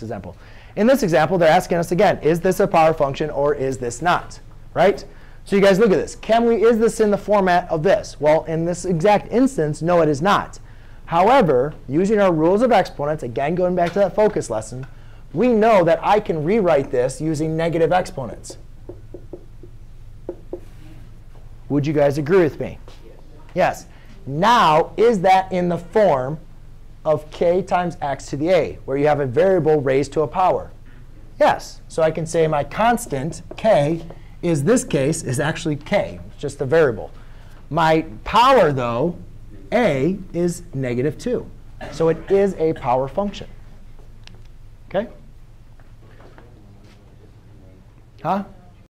this example. In this example, they're asking us again, is this a power function or is this not? Right? So you guys look at this. Can we, is this in the format of this? Well, in this exact instance, no, it is not. However, using our rules of exponents, again going back to that focus lesson, we know that I can rewrite this using negative exponents. Would you guys agree with me? Yes. Now, is that in the form of k times x to the a, where you have a variable raised to a power? Yes. So I can say my constant, k, is this case is actually k, just a variable. My power, though, a, is negative 2. So it is a power function. OK? Huh?